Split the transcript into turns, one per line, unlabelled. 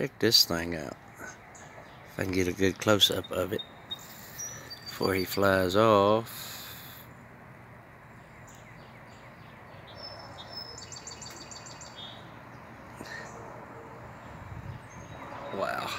Check this thing out. If I can get a good close-up of it before he flies off. Wow.